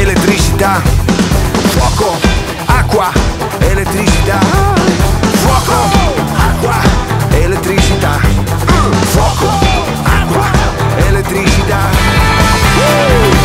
elettricità, fuoco, acqua, elettricità, fuoco, acqua, elettricità, fuoco, acqua, elettricità.